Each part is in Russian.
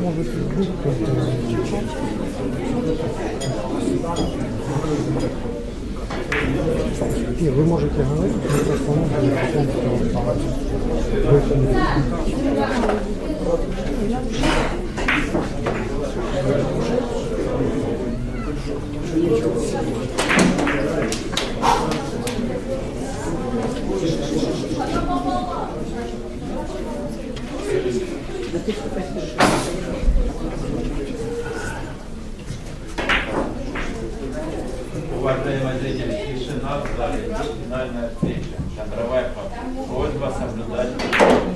может быть только И вы можете говорить, но это становится потом Уважаемые lên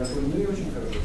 готовы, ну и очень хорошо.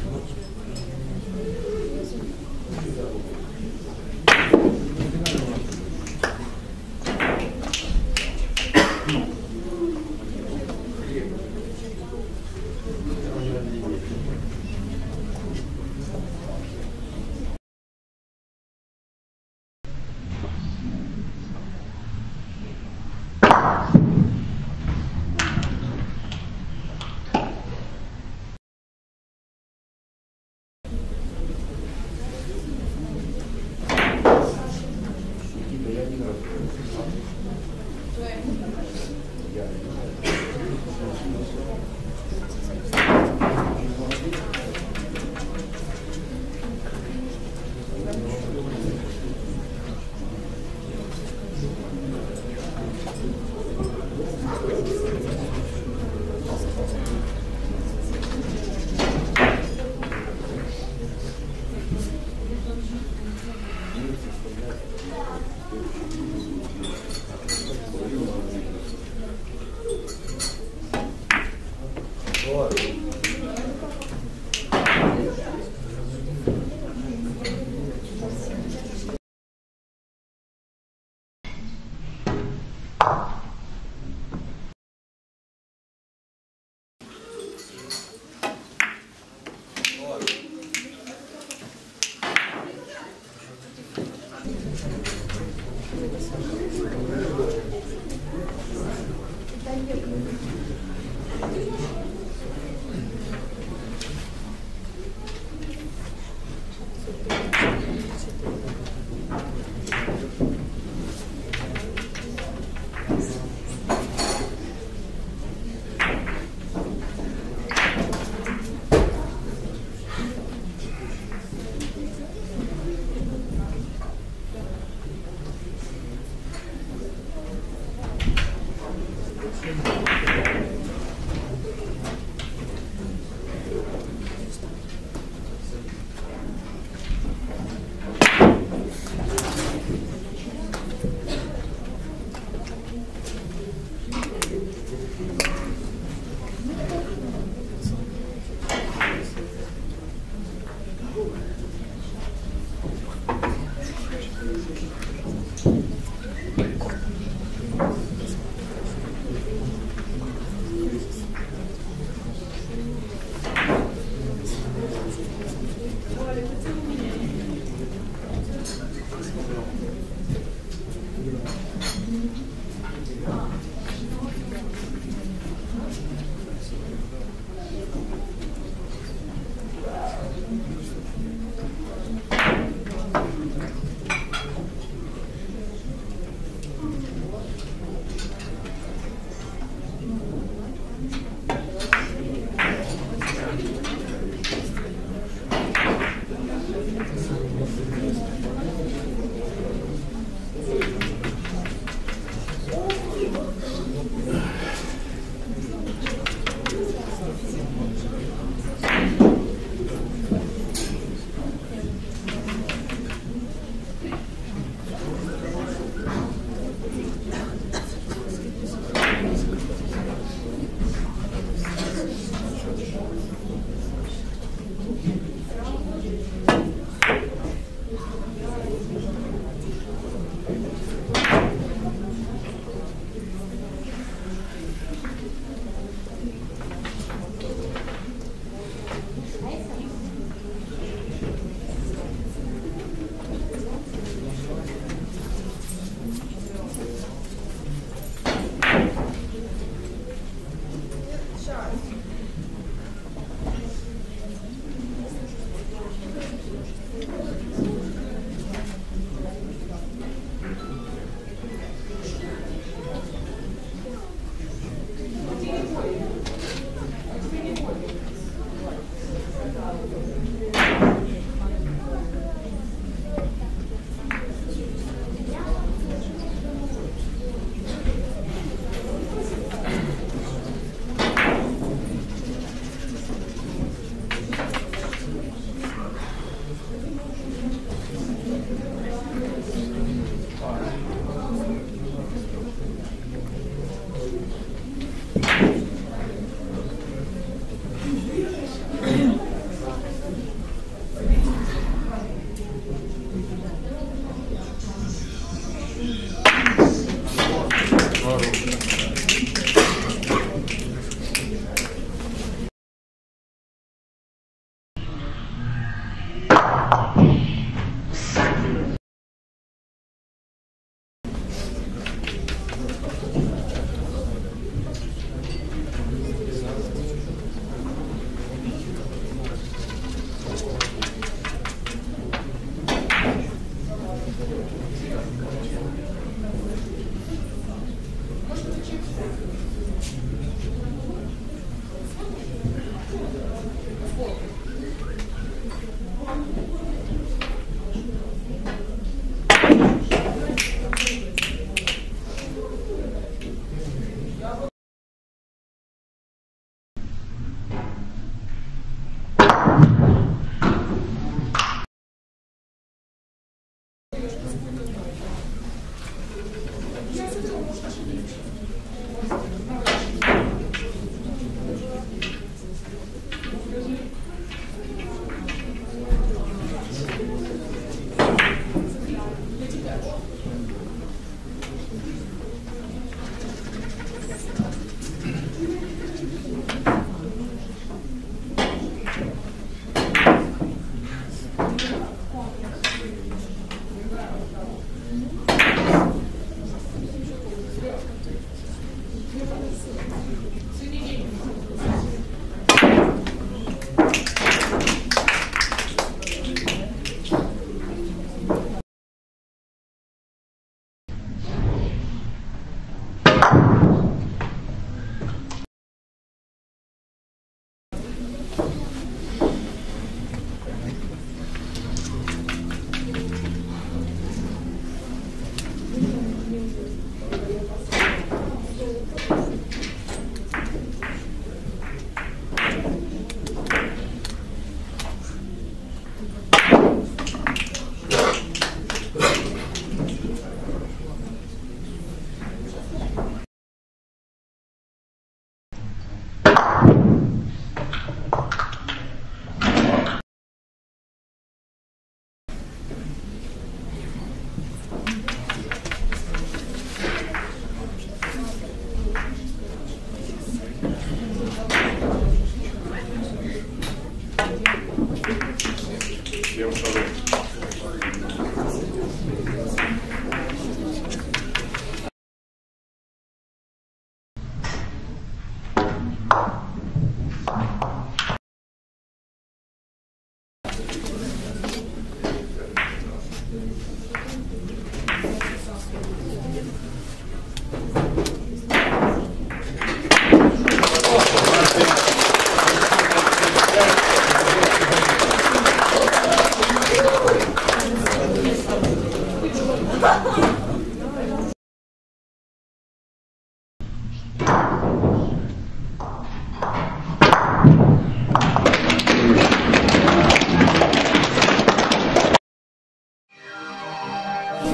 We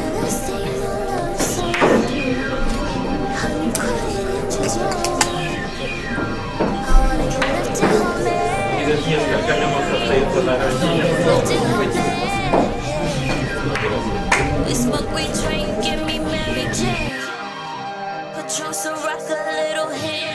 smoke, we drink, give me Mary Jane. Patrol, so rock a little hand.